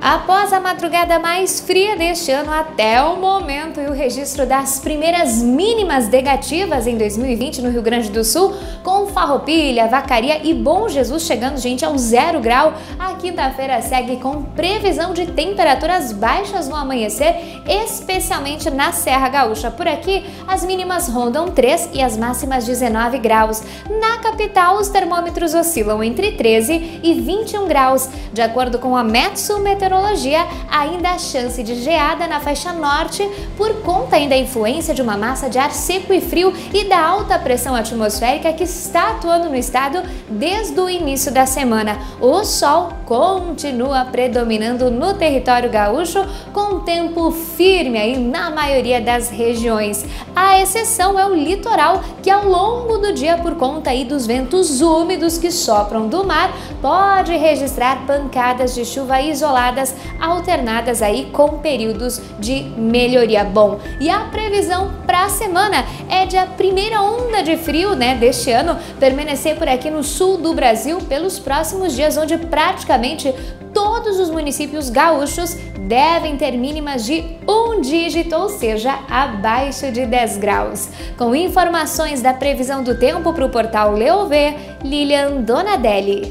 Após a madrugada mais fria deste ano até o momento e o registro das primeiras mínimas negativas em 2020 no Rio Grande do Sul, com Farroupilha, Vacaria e Bom Jesus chegando, gente, ao zero grau, a quinta-feira segue com previsão de temperaturas baixas no amanhecer, especialmente na Serra Gaúcha. Por aqui, as mínimas rondam 3 e as máximas 19 graus. Na capital, os termômetros oscilam entre 13 e 21 graus. De acordo com a Metsu Meteorologia, meteorologia, ainda há chance de geada na faixa norte por conta ainda da influência de uma massa de ar seco e frio e da alta pressão atmosférica que está atuando no estado desde o início da semana. O sol continua predominando no território gaúcho com tempo firme aí na maioria das regiões. A exceção é o litoral, que ao longo do dia por conta aí dos ventos úmidos que sopram do mar, pode registrar pancadas de chuva isoladas alternadas aí com períodos de melhoria. Bom, e a previsão para a semana é de a primeira onda de frio, né, deste ano permanecer por aqui no sul do Brasil pelos próximos dias, onde praticamente todos os municípios gaúchos devem ter mínimas de um dígito, ou seja, abaixo de 10 graus. Com informações da previsão do tempo para o portal Leovê, Lilian Donadelli.